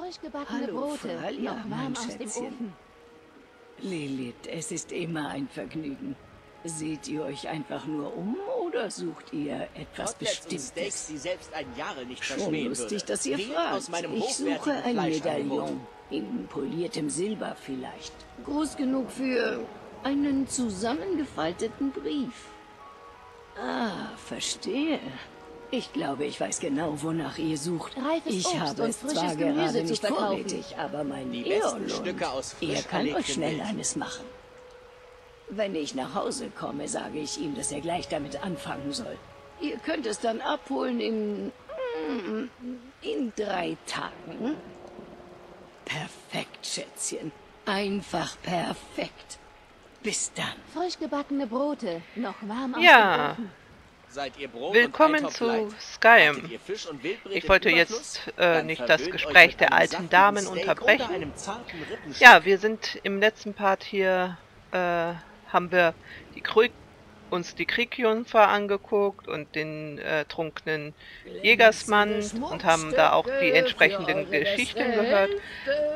Frisch gebackene Hallo, Brote, Fralia, noch mein warm aus dem Schätzchen. Ofen. Lilith, es ist immer ein Vergnügen. Seht ihr euch einfach nur um oder sucht ihr etwas Koteletts und Steaks, Bestimmtes? die selbst ein Jahre nicht Schon lustig, würde. dass ihr Wählt fragt. aus meinem Ich suche ein. Medaillon. In poliertem Silber vielleicht. Groß genug für einen zusammengefalteten Brief. Ah, verstehe. Ich glaube, ich weiß genau, wonach ihr sucht. Reifes ich Obst habe und es frisches zwar Gemüse gerade nicht vorrätig, aber mein Die besten Eolund, Stücke aus er frisch kann euch schnell Wild. eines machen. Wenn ich nach Hause komme, sage ich ihm, dass er gleich damit anfangen soll. Ihr könnt es dann abholen in... mm, in drei Tagen. Perfekt, Schätzchen. Einfach perfekt. Bis dann. Frisch gebackene Brote, noch warm aus Ja. dem Ofen. Willkommen zu? Skyrim. Ich wollte jetzt, äh, nicht das Gespräch der alten Damen unterbrechen. Ja, wir sind im letzten Part hier, äh, haben wir die Krü uns die Kriegjungfer angeguckt und den äh, trunkenen Jägersmann und haben da auch die entsprechenden Geschichten gehört.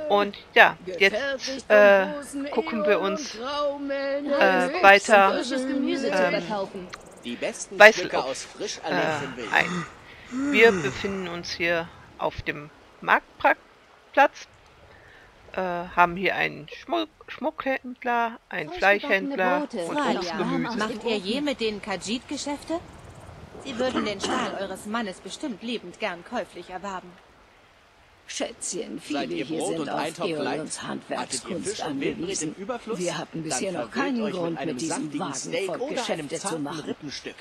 Und ja, jetzt äh, gucken wir uns äh, weiter ähm, Die besten aus frisch äh, ein. Wir befinden uns hier auf dem Marktplatz, äh, haben hier einen Schmuck Schmuckhändler, einen Fleischhändler und Brote, Obst Fralia. Gemüse. Aus Macht ihr je mit den Khajiit-Geschäfte? Sie würden den Stahl eures Mannes bestimmt liebend gern käuflich erwerben. Schätzchen, viele hier Brot sind und auf ihr Handwerkskunst angewiesen. Wir hatten bisher noch keinen Grund, mit mit diesem saftigen Wagen Steak voll oder einem Geschäfte zu machen. Rippenstück.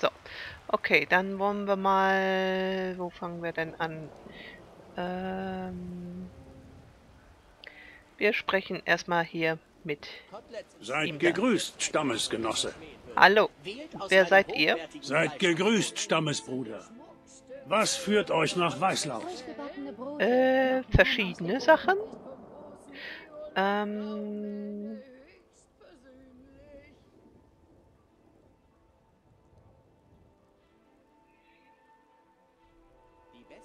So, okay, dann wollen wir mal. Wo fangen wir denn an? Ähm, wir sprechen erstmal hier mit. Seid Ihm gegrüßt, Stammesgenosse. Hallo, wer seid ihr? Seid gegrüßt, Stammesbruder. Was führt euch nach Weißlauf? Äh, verschiedene Sachen. Ähm.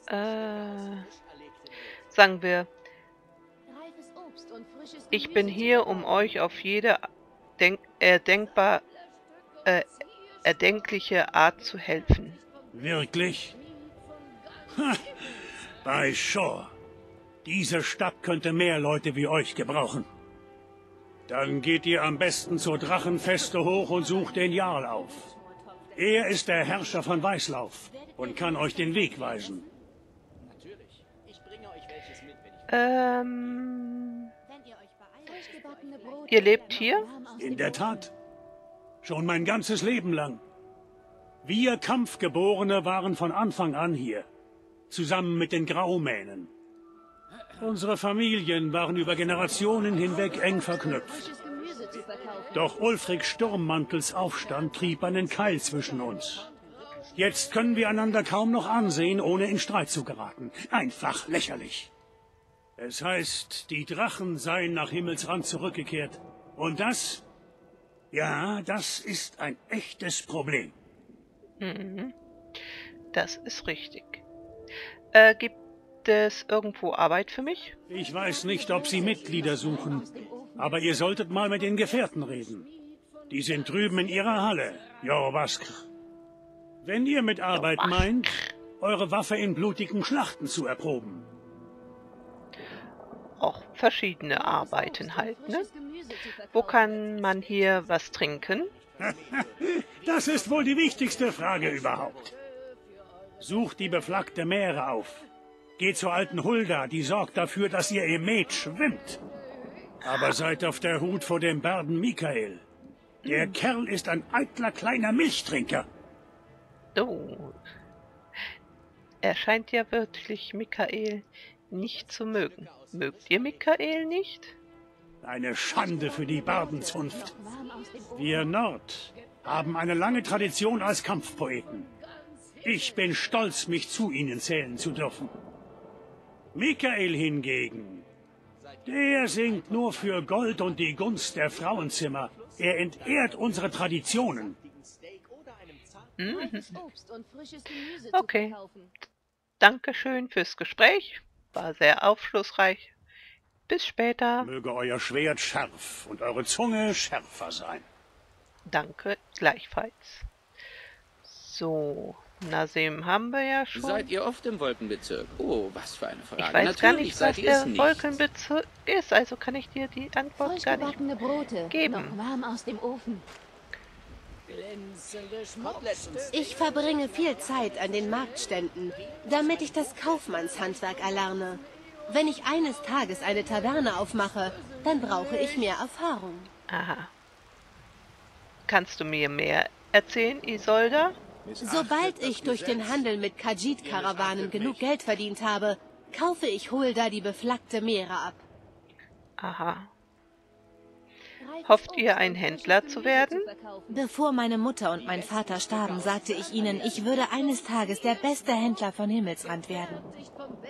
Äh, sagen wir, ich bin hier, um euch auf jede denk erdenkbar, äh, erdenkliche Art zu helfen. Wirklich? Bei Shore. Diese Stadt könnte mehr Leute wie euch gebrauchen. Dann geht ihr am besten zur Drachenfeste hoch und sucht den Jarl auf. Er ist der Herrscher von Weißlauf und kann euch den Weg weisen. Natürlich. Ich bringe euch welches mit, wenn ich Ähm, ihr lebt hier? In der. Tat. Schon mein ganzes Leben lang. Wir Kampfgeborene waren von Anfang an hier. Zusammen mit den Graumähnen. Unsere Familien waren über Generationen hinweg eng verknüpft. Doch Ulfric Sturmmantels Aufstand trieb einen Keil zwischen uns. Jetzt können wir einander kaum noch ansehen, ohne in Streit zu geraten. Einfach lächerlich. Es heißt, die Drachen seien nach Himmelsrand zurückgekehrt. Und das? Ja, das ist ein echtes Problem. das ist richtig. Äh, gibt es irgendwo Arbeit für mich? Ich weiß nicht, ob Sie Mitglieder suchen, aber ihr solltet mal mit den Gefährten reden. Die sind drüben in ihrer Halle, Jorvaskr. Wenn ihr mit Arbeit meint, eure Waffe in blutigen Schlachten zu erproben. Auch verschiedene Arbeiten halt, ne? Wo kann man hier was trinken? Das ist wohl die wichtigste Frage überhaupt. Sucht die beflaggte Meere auf. Geht zur alten Hulda, die sorgt dafür, dass ihr im Met schwimmt. Aber seid auf der Hut vor dem Barden Michael. Der Kerl ist ein eitler kleiner Milchtrinker. Oh. Er scheint ja wirklich Michael nicht zu mögen. Mögt ihr Michael nicht? Eine Schande für die Bardenzunft. Wir Nord haben eine lange Tradition als Kampfpoeten. Ich bin stolz, mich zu ihnen zählen zu dürfen. Michael hingegen, der singt nur für Gold und die Gunst der Frauenzimmer. Er entehrt unsere Traditionen. Gemüse Okay. Dankeschön fürs Gespräch. War sehr aufschlussreich. Bis später. Möge euer Schwert scharf und eure Zunge schärfer sein. Danke gleichfalls. So, Nasim haben wir ja schon. Seid ihr oft im Wolkenbezirk? Oh, was für eine Frage. ich weiß gar Natürlich nicht, seid was der nicht. Wolkenbezirk ist, also kann ich dir die Antwort Frisch gar nicht. Brote, geben. noch warm aus dem Ofen. Ich verbringe viel Zeit an den Marktständen, damit ich das Kaufmannshandwerk erlerne. Wenn ich eines Tages eine Taverne aufmache, dann brauche ich mehr Erfahrung. Aha. Kannst du mir mehr erzählen, Isolda? Sobald ich durch den Handel mit Kajit-Karawanen genug Geld verdient habe, kaufe ich Hulda die beflaggte Meere ab. Aha. Hofft ihr, ein Händler zu werden? Bevor meine Mutter und mein Vater starben, sagte ich ihnen, ich würde eines Tages der beste Händler von Himmelsrand werden.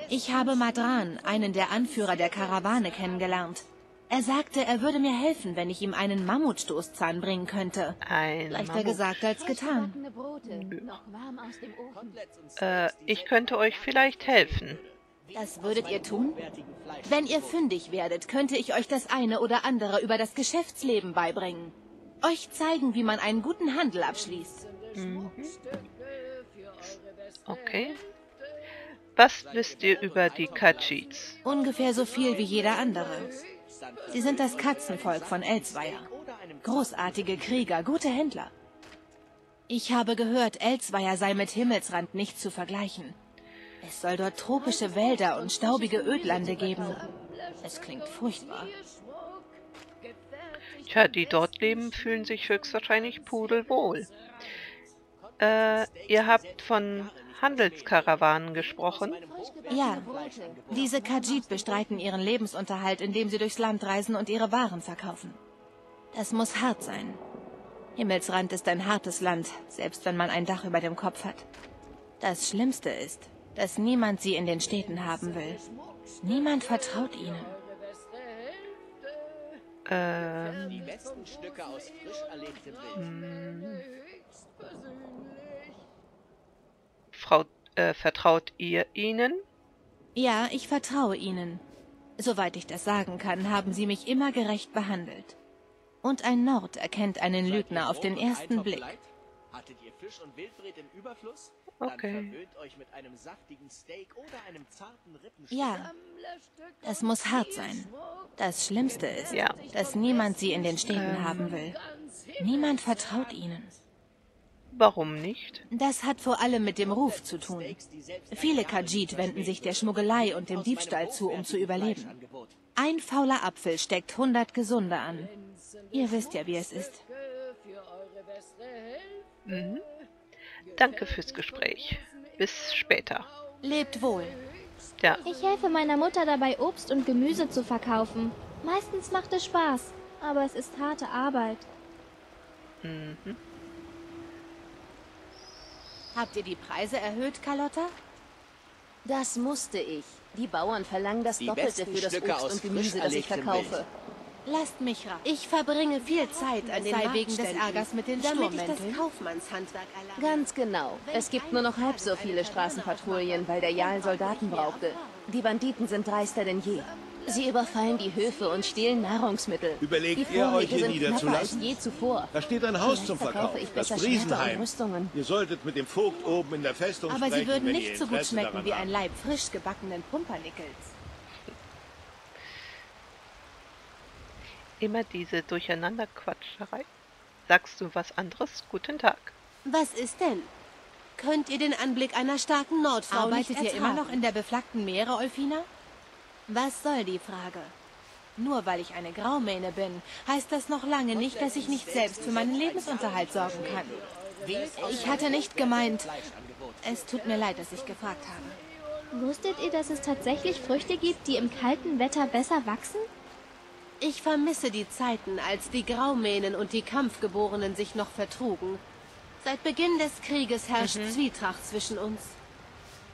Ich habe Madran, einen der Anführer der Karawane, kennengelernt. Er sagte, er würde mir helfen, wenn ich ihm einen Mammutstoßzahn bringen könnte. Ein Leichter Mammut. gesagt als getan. Ofen. Äh, ich könnte euch vielleicht helfen. Das würdet ihr tun? Wenn ihr fündig werdet, könnte ich euch das eine oder andere über das Geschäftsleben beibringen. Euch zeigen, wie man einen guten Handel abschließt. Okay. Was wisst ihr über die Kajits? Ungefähr so viel wie jeder andere. Sie sind das Katzenvolk von Elsweier. Großartige Krieger, gute Händler. Ich habe gehört, Elsweier sei mit Himmelsrand nicht zu vergleichen. Es soll dort tropische Wälder und staubige Ödlande geben. Es klingt furchtbar. Tja, die dort leben, fühlen sich höchstwahrscheinlich pudelwohl. Äh, ihr habt von Handelskarawanen gesprochen. Ja, diese Kajit bestreiten ihren Lebensunterhalt, indem sie durchs Land reisen und ihre Waren verkaufen. Das muss hart sein. Himmelsrand ist ein hartes Land, selbst wenn man ein Dach über dem Kopf hat. Das Schlimmste ist, dass niemand sie in den Städten haben will. Niemand vertraut ihnen. Ähm, Die besten Stücke aus frisch erlegtem Wild. Frau, äh, vertraut ihr ihnen? Ja, ich vertraue ihnen. Soweit ich das sagen kann, haben sie mich immer gerecht behandelt. Und ein Nord erkennt einen Lügner auf den ersten Blick. Hattet ihr Fisch und Wildbret im Überfluss? Okay. Dann verwöhnt euch mit einem saftigen Steak oder einem zarten Rippenstück. Ja, das muss hart sein. Das Schlimmste ist, Ja. dass niemand sie in den Städten haben will. Niemand vertraut ihnen. Warum nicht? Das hat vor allem mit dem Ruf zu tun. Viele Kajit wenden sich der Schmuggelei und dem Diebstahl zu, um zu überleben. Ein fauler Apfel steckt hundert gesunde an. Ihr wisst ja, wie es ist. Danke fürs Gespräch. Bis später. Lebt wohl. Ja, Ich helfe meiner Mutter dabei, Obst und Gemüse zu verkaufen. Meistens macht es Spaß, aber es ist harte Arbeit. Habt ihr die Preise erhöht, Carlotta? Das musste ich. Die Bauern verlangen das Die Doppelte für das Stücke Obst und Gemüse, das ich verkaufe. Lasst mich raten. Ich verbringe viel Zeit an den sei wegen des Ärgers mit den damit ich das Kaufmannshandwerk erlange. Ganz genau. Es gibt nur noch halb so viele Straßenpatrouillen, weil der Jarl Soldaten brauchte. Die Banditen sind dreister denn je. Sie überfallen die Höfe und stehlen Nahrungsmittel. Überlegt ihr, euch hier niederzulassen? je zuvor. Da steht ein Haus Vielleicht zum verkaufe Verkauf, ich das Friesenheim. Rüstungen. Ihr solltet mit dem Vogt oben in der Festung Aber sie sprechen, würden wenn ihr nicht so gut schmecken wie ein Leib frisch gebackenen Pumpernickels. immer diese Durcheinanderquatscherei. Sagst du was anderes? Guten Tag. Was ist denn? Könnt ihr den Anblick einer starken Nordfrau Arbeitet nicht ihr immer noch in der beflaggten Meere, Olfina? Was soll die Frage? Nur weil ich eine Graumähne bin, heißt das noch lange nicht, dass ich nicht selbst für meinen Lebensunterhalt sorgen kann. Ich hatte nicht gemeint... Es tut mir leid, dass ich gefragt habe. Wusstet ihr, dass es tatsächlich Früchte gibt, die im kalten Wetter besser wachsen? Ich vermisse die Zeiten, als die Graumähnen und die Kampfgeborenen sich noch vertrugen. Seit Beginn des Krieges herrscht Zwietracht zwischen uns.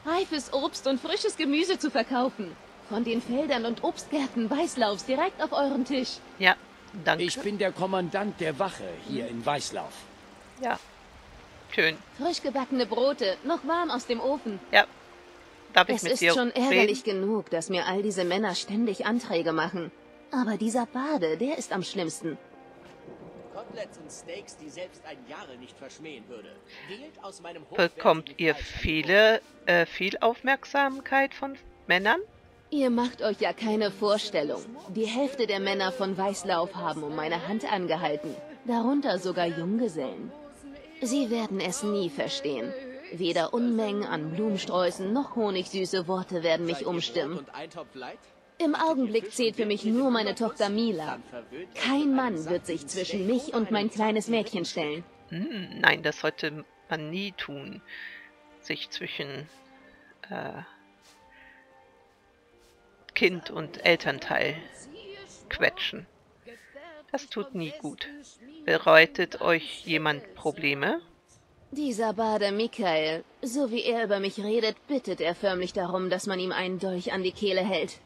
Reifes Obst und frisches Gemüse zu verkaufen. Von den Feldern und Obstgärten Weißlaufs direkt auf euren Tisch. Ja, danke. Ich bin der Kommandant der Wache hier in Weißlauf. Ja, schön. Frisch gebackene Brote, noch warm aus dem Ofen. Ja, Darf ich Es mit ist dir schon reden? ärgerlich genug, dass mir all diese Männer ständig Anträge machen. Aber dieser Bade, der ist am schlimmsten. Koteletts und Steaks, die selbst ein Jahre nicht verschmähen würde. Wählt aus meinem Bekommt hochwertigen ihr viele, äh, viel Aufmerksamkeit von Männern? Ihr macht euch ja keine Vorstellung. Die Hälfte der Männer von Weißlauf haben um meine Hand angehalten. Darunter sogar Junggesellen. Sie werden es nie verstehen. Weder Unmengen an Blumensträußen noch honigsüße Worte werden mich umstimmen. Im Augenblick zählt für mich nur meine Tochter Mila. Kein Mann wird sich zwischen mich und mein kleines Mädchen stellen. Hm, nein, das sollte man nie tun. Sich zwischen äh, Kind und Elternteil quetschen. Das tut nie gut. Bereitet euch jemand Probleme? Dieser Bader Michael, so wie er über mich redet, bittet er förmlich darum, dass man ihm einen Dolch an die Kehle hält.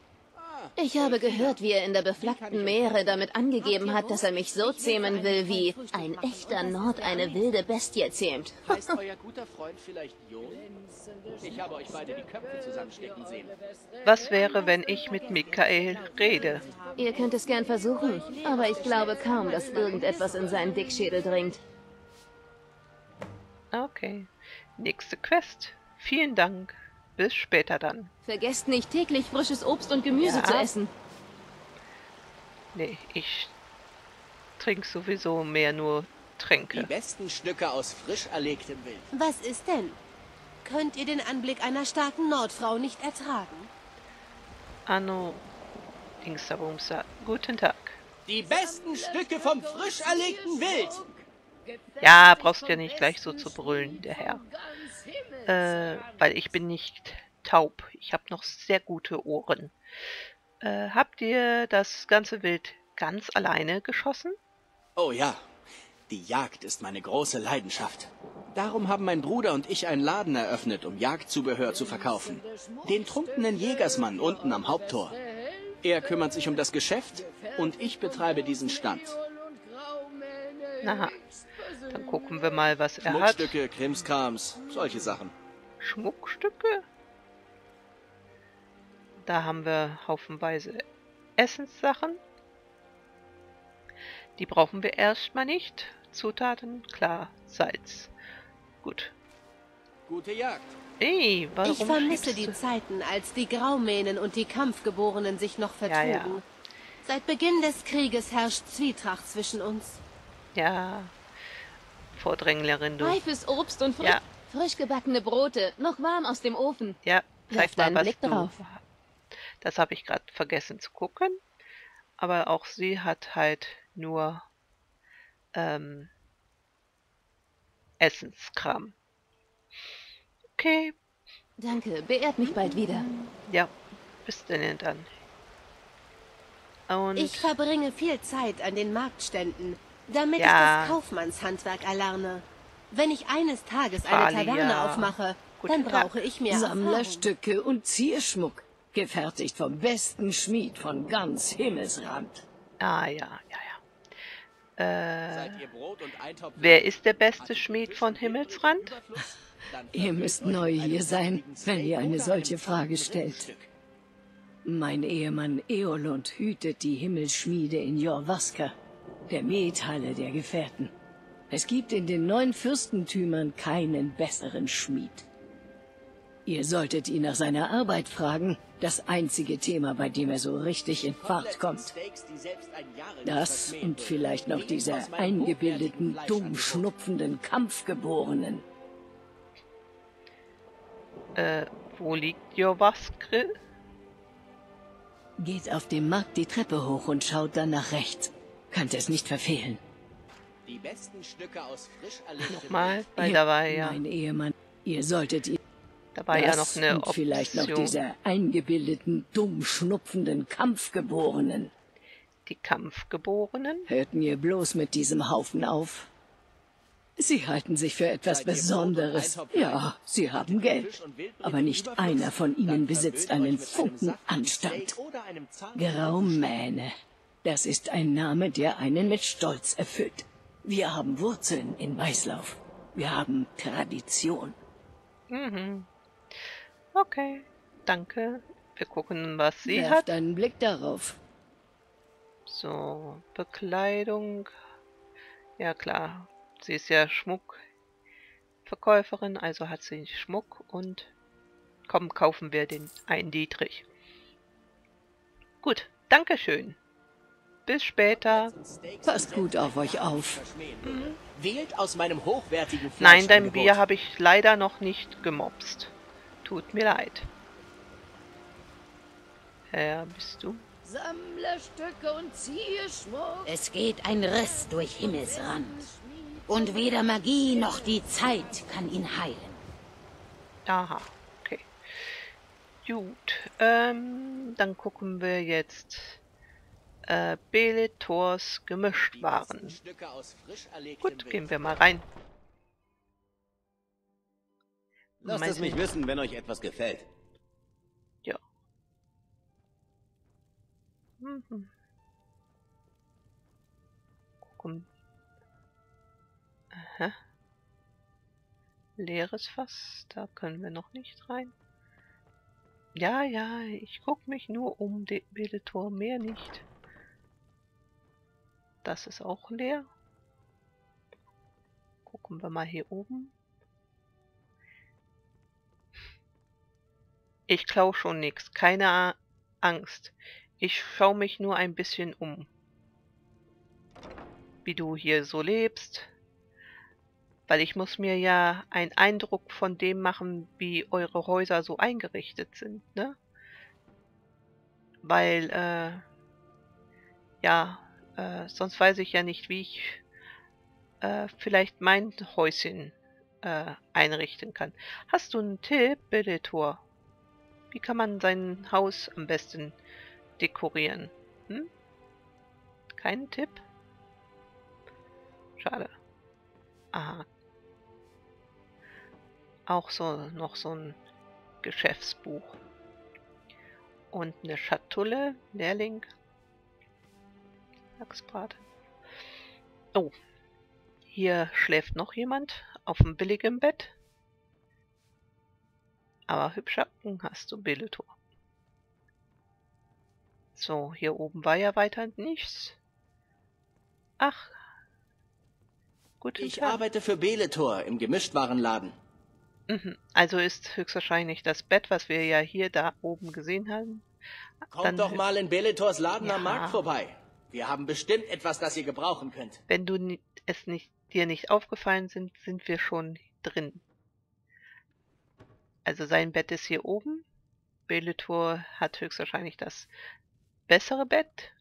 Ich habe gehört, wie er in der beflaggten Meere damit angegeben hat, dass er mich so zähmen will, wie ein echter Nord eine wilde Bestie zähmt. Heißt euer guter Freund vielleicht Jon? Ich habe euch beide die Köpfe zusammenstecken sehen. Was wäre, wenn ich mit Michael rede? Ihr könnt es gern versuchen, aber ich glaube kaum, dass irgendetwas in seinen Dickschädel dringt. Okay. Nächste Quest. Vielen Dank. Bis später dann. Vergesst nicht, täglich frisches Obst und Gemüse Ja. zu essen. Nee, ich trinke sowieso mehr nur Die Tränke. besten Stücke aus frisch erlegtem Wild. Was ist denn? Könnt ihr den Anblick einer starken Nordfrau nicht ertragen? Anno Dingsabumsa. Guten Tag. Die besten Stücke vom frisch erlegten Wild. Ja, brauchst ja nicht gleich so zu brüllen, der Herr. Äh, weil ich bin nicht taub. Ich habe noch sehr gute Ohren. Äh, habt ihr das ganze Wild ganz alleine geschossen? Oh ja, die Jagd ist meine große Leidenschaft. Darum haben mein Bruder und ich einen Laden eröffnet, um Jagdzubehör zu verkaufen. Den trunkenen Jägersmann unten am Haupttor. Er kümmert sich um das Geschäft und ich betreibe diesen Stand. Na, dann gucken wir mal, was er hat. Schmuckstücke, Krimskrams, solche Sachen. Schmuckstücke. Da haben wir haufenweise Essenssachen. Die brauchen wir erstmal nicht. Zutaten, klar, Salz. Gut. Gute Jagd. Ey, warum ich vermisse die Zeiten, als die Graumähnen und die Kampfgeborenen sich noch vertrugen. Ja, ja. Seit Beginn des Krieges herrscht Zwietracht zwischen uns. Ja, Vordränglerin, du. Reifes Obst und frisch, Ja. Frisch gebackene Brote, noch warm aus dem Ofen. Ja, zeig mal, was Blick du... drauf. Das habe ich gerade vergessen zu gucken. Aber auch sie hat halt nur ähm, Essenskram. Okay, Danke, beehrt mich bald wieder. ja, bis denn dann. Und Ich verbringe viel Zeit an den Marktständen, damit Ja. ich das Kaufmannshandwerk erlerne. Wenn ich eines Tages eine Thalia. Taverne aufmache, Guten dann Tag. brauche ich mehr Erfahrung. Sammlerstücke und Zierschmuck, gefertigt vom besten Schmied von ganz Himmelsrand. ah ja, ja, ja. Äh, wer ist der beste Schmied von Himmelsrand? Ihr müsst neu hier sein, wenn ihr eine solche Frage stellt. Mein Ehemann Eolund hütet die Himmelsschmiede in Jorvaska, der Methalle der Gefährten. Es gibt in den neun Fürstentümern keinen besseren Schmied. Ihr solltet ihn nach seiner Arbeit fragen, das einzige Thema, bei dem er so richtig in Fahrt kommt. Das und vielleicht noch diese eingebildeten, dumm schnupfenden Kampfgeborenen. Äh, wo liegt Jovaskrill? Geht auf dem Markt die Treppe hoch und schaut dann nach rechts. Könnt es nicht verfehlen. Die besten Stücke aus frisch Nochmal, weil Ihr- da war ja, Mein Ehemann, ihr solltet ihn da war ja noch eine und vielleicht noch Option. diese eingebildeten, dumm schnupfenden Kampfgeborenen. Die Kampfgeborenen? Hörten ihr bloß mit diesem Haufen auf? Sie halten sich für etwas ihr Besonderes. Ja, sie haben Geld. Aber nicht einer von ihnen besitzt einen Funken Anstand. Graumähne. Das ist ein Name, der einen mit Stolz erfüllt. Wir haben Wurzeln in Weißlauf. Wir haben Tradition. Mhm. Okay. danke. Wir gucken, was sie Werf hat. einen Blick darauf. So, Bekleidung. Ja klar, sie ist ja Schmuckverkäuferin, also hat sie Schmuck und komm, kaufen wir den einen Dietrich. Gut, Dankeschön. Bis später. Passt gut auf euch auf. Wählt aus meinem hochwertigen Nein, dein. Bier habe ich leider noch nicht gemobst. Tut mir leid. Wer bist du? Sammle Stücke und ziehe Schmuck. Es geht ein Riss durch Himmelsrand. Und weder Magie noch die Zeit kann ihn heilen. Aha, okay. Gut, ähm, dann gucken wir jetzt äh, Beletors frisch erlegtem Gut, gehen wir mal rein. Lasst es mich wissen, wenn euch etwas gefällt. Ja. Mhm. Gucken. Aha. Leeres Fass, da können wir noch nicht rein. Ja, ja, ich guck mich nur um den Bedetor, mehr nicht. Das ist auch leer. Gucken wir mal hier oben. Ich klau schon nix, keine Angst. Ich schau mich nur ein bisschen um. Wie du hier so lebst. Weil ich muss mir ja einen Eindruck von dem machen, wie eure Häuser so eingerichtet sind, ne? Weil, äh, ja, äh, sonst weiß ich ja nicht, wie ich äh, vielleicht mein Häuschen äh, einrichten kann. Hast du einen Tipp, Bellator? Wie kann man sein Haus am besten dekorieren? Hm? Keinen Tipp? Schade. Aha. Auch so noch so ein Geschäftsbuch. Und eine Schatulle, Lehrling. Lachsbrat. Oh. Hier schläft noch jemand auf dem billigen Bett. Aber hübscher Hm, hast du Bellator. So, hier oben war ja weiter nichts. Ach. Guten Ich Tag. arbeite für Beletor im Gemischtwarenladen. Mhm. Also ist höchstwahrscheinlich das Bett, was wir ja hier da oben gesehen haben. Kommt Dann doch mal in Beletors Laden am Ja. Markt vorbei. Wir haben bestimmt etwas, das ihr gebrauchen könnt. Wenn du es nicht, dir nicht aufgefallen sind, sind wir schon drin. Also sein Bett ist hier oben. Beletor hat höchstwahrscheinlich das bessere Bett.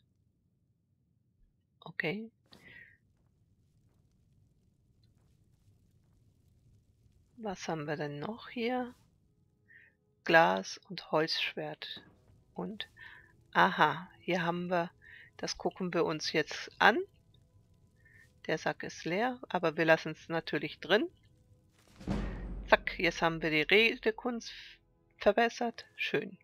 Okay. Was haben wir denn noch hier? Glas und Holzschwert. Und aha, hier haben wir, das gucken wir uns jetzt an. Der Sack ist leer, aber wir lassen es natürlich drin. Zack, jetzt haben wir die Redekunst verbessert. Schön.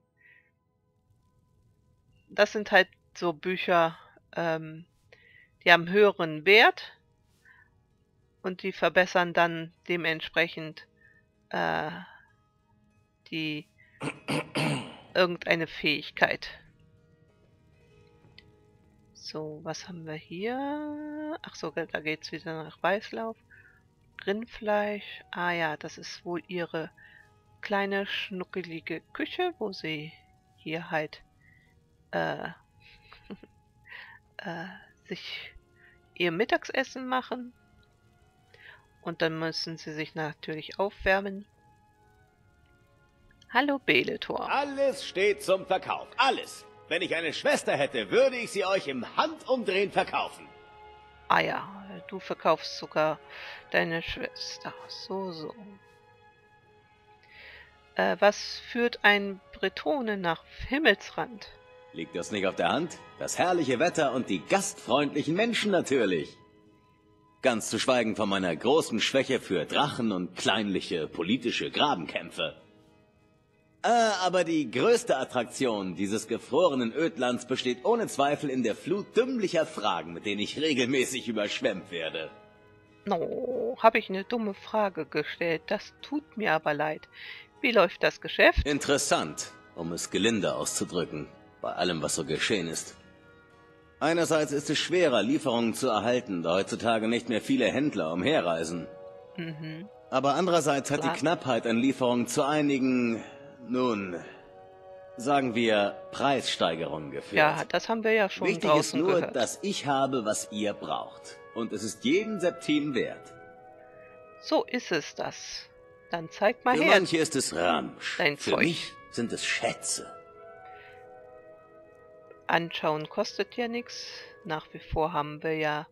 Das sind halt so Bücher, ähm, die haben höheren Wert und die verbessern dann dementsprechend äh, die irgendeine Fähigkeit. So, was haben wir hier? Ach so, da geht's wieder nach Weißlauf. Rindfleisch. Ah ja, das ist wohl ihre kleine schnuckelige Küche, wo sie hier halt äh, äh, sich ihr Mittagsessen machen. Und dann müssen sie sich natürlich aufwärmen. Hallo Beletor. Alles steht zum Verkauf. Alles. Wenn ich eine Schwester hätte, würde ich sie euch im Handumdrehen verkaufen. Ah ja, du verkaufst sogar deine Schwester. So, so. Äh, was führt ein Bretone nach Himmelsrand? Liegt das nicht auf der Hand? Das herrliche Wetter und die gastfreundlichen Menschen natürlich. Ganz zu schweigen von meiner großen Schwäche für Drachen und kleinliche politische Grabenkämpfe. Äh, aber die größte Attraktion dieses gefrorenen Ödlands besteht ohne Zweifel in der Flut dümmlicher Fragen, mit denen ich regelmäßig überschwemmt werde. No, habe ich eine dumme Frage gestellt. Das tut mir aber leid. Wie läuft das Geschäft? Interessant. um es gelinde auszudrücken, bei allem, was so geschehen ist. Einerseits ist es schwerer, Lieferungen zu erhalten, da heutzutage nicht mehr viele Händler umherreisen. Mhm. Aber andererseits hat Klar. die Knappheit an Lieferungen zu einigen, nun, sagen wir, Preissteigerungen geführt. Ja, das haben wir ja schon Wichtig ist draußen nur, gehört. dass ich habe, was ihr braucht. Und es ist jeden Septim wert. So ist es das. Dann zeig mal Für her. manche ist es Ramsch. Dein Für Zeug. mich sind es Schätze. Anschauen kostet ja nichts. Nach wie vor haben wir ja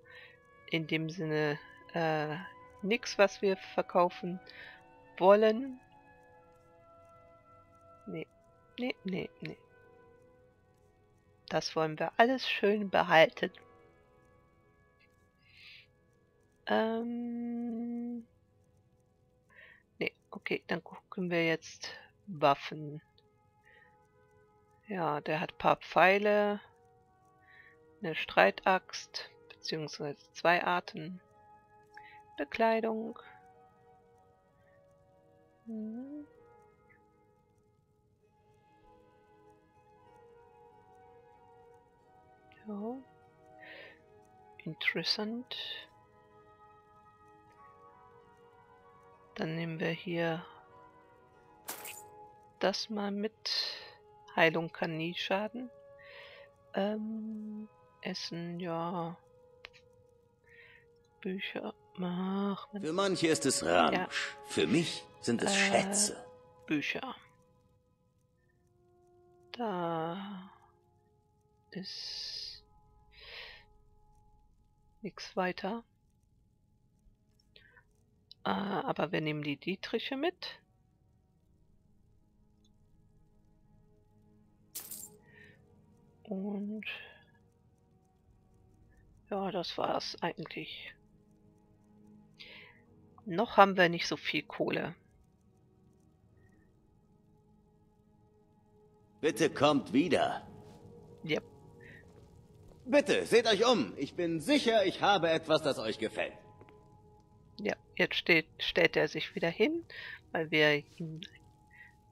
in dem Sinne äh, nichts, was wir verkaufen wollen. Nee, nee, nee, nee. Das wollen wir alles schön behalten. Ähm. Nee, okay, dann gucken wir jetzt Waffen. Ja, der hat paar Pfeile, eine Streitaxt, beziehungsweise zwei Arten, Bekleidung. Hm. Ja. Interessant. Dann nehmen wir hier das mal mit. Heilung kann nie schaden. Ähm, Essen, ja. Bücher. Ach, Für manche ist es Ramsch. Für mich sind es Äh, Schätze. Bücher. Da ist nichts weiter. Äh, aber wir nehmen die Dietriche mit. Und ja, das war's eigentlich. Noch haben wir nicht so viel Kohle. Bitte kommt wieder. Ja. Bitte, seht euch um. Ich bin sicher, ich habe etwas, das euch gefällt. Ja, jetzt steht, stellt er sich wieder hin, weil wir ihn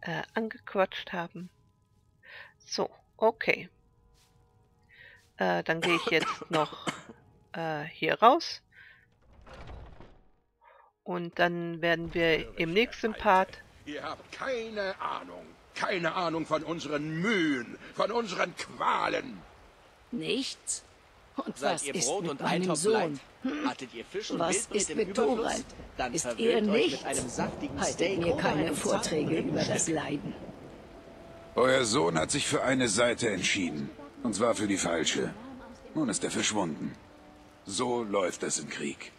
äh, angequatscht haben. So, okay. Äh, dann gehe ich jetzt noch äh, hier raus. Und dann werden wir im nächsten Part Ihr habt keine Ahnung. Keine Ahnung von unseren Mühen, von unseren Qualen. Nichts? Und Seid was ihr ist Brot mit und meinem Eintopf Sohn? leid? Hm? Hattet ihr Fisch und Was Wildbret ist mit? Thorald? Dann ist er saftigen Haltet Steak mir keine Vorträge über das. Leiden. Euer Sohn hat sich für eine Seite entschieden. Und zwar für die falsche. Nun ist er verschwunden. So läuft es im Krieg.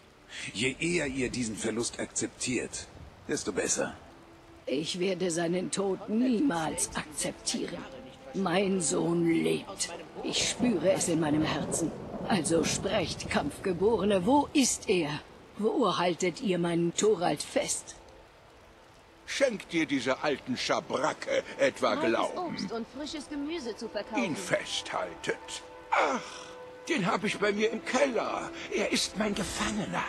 Je eher ihr diesen Verlust akzeptiert, desto besser. Ich werde seinen Tod niemals akzeptieren. Mein Sohn lebt. Ich spüre es in meinem Herzen. Also sprecht, Kampfgeborene, wo ist er? Wo haltet ihr meinen Thorald fest? Schenkt ihr dieser alten Schabracke etwa Freies Glauben? Obst und frisches Gemüse zu verkaufen. Ihn festhaltet. Ach, den habe ich bei mir im Keller. Er ist mein Gefangener.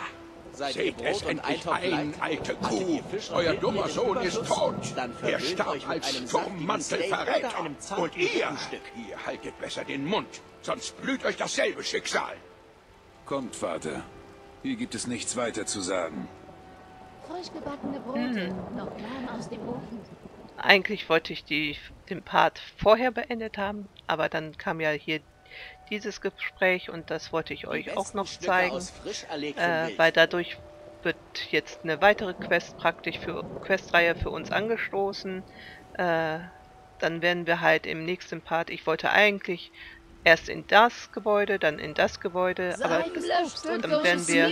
Seid ihr Seht Brot es und endlich ein, alte Kuh. Euer dummer Sohn ist tot. Dann Er starb als Turmmantelverräter. Und ihr, ihr haltet besser den Mund, sonst blüht euch dasselbe Schicksal. Kommt, Vater. Hier gibt es nichts weiter zu sagen. Frisch gebackene Brote, noch warm aus dem Ofen. Eigentlich wollte ich die, den Part vorher beendet haben, aber dann kam ja hier dieses Gespräch und das wollte ich euch auch noch Stücke zeigen, äh, weil dadurch wird jetzt eine weitere Quest praktisch für Questreihe für uns angestoßen. Äh, dann werden wir halt im nächsten Part, ich wollte eigentlich erst in das Gebäude, dann in das Gebäude, aber dann werden wir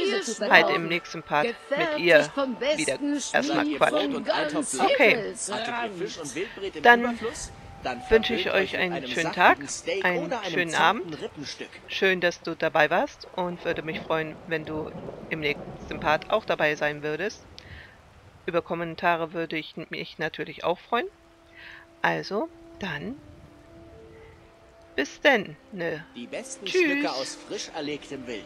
halt im nächsten Part mit ihr wieder erstmal quatschen. Okay. Dann wünsche ich euch einen schönen Tag, einen schönen Abend. Schön, dass du dabei warst und würde mich freuen, wenn du im nächsten Part auch dabei sein würdest. Über Kommentare würde ich mich natürlich auch freuen. Also, dann bis denn. Ne. Die besten Tschüss. Stücke aus frisch erlegtem Wild.